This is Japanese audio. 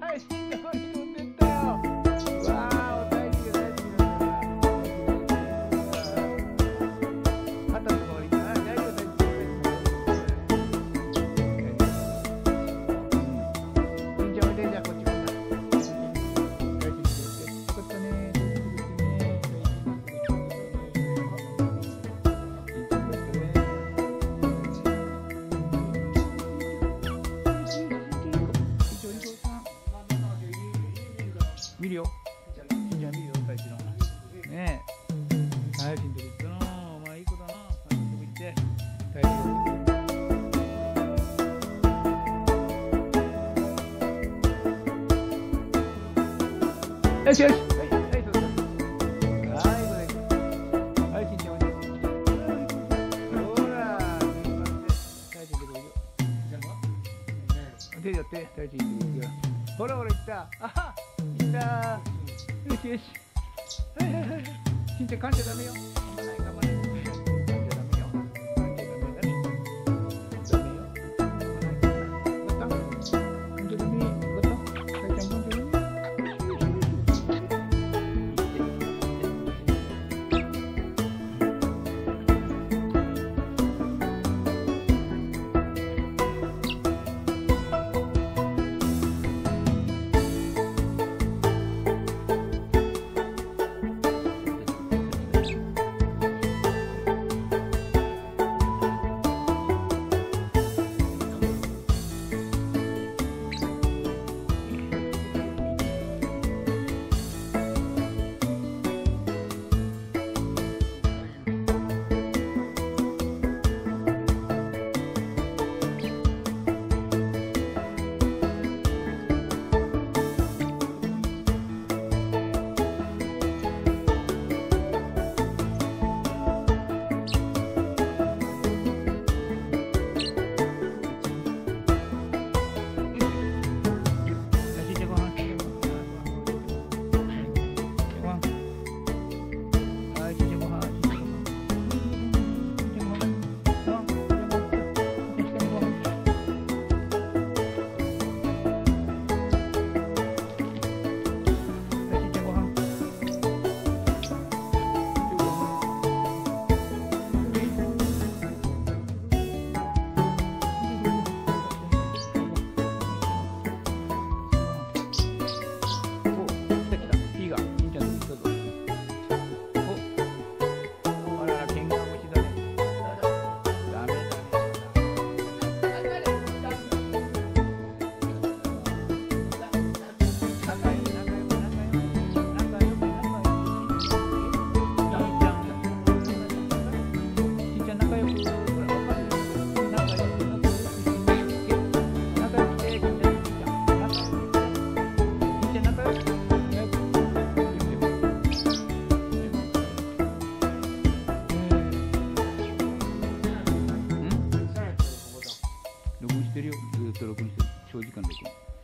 大え。大臣とこ行ったな。お前いい子だな。大臣とこ行って。大臣。よしよし。はい、はい、そうそう。はい、はい、ちんちゃんおい。ほら、すいません大臣とこ行くよ。手やって、大臣とこ行くよ。ほらほら、行った。あは行った。よしよし。はいはいはい。しんちゃん、噛んじゃダメよ。録音して長時間録音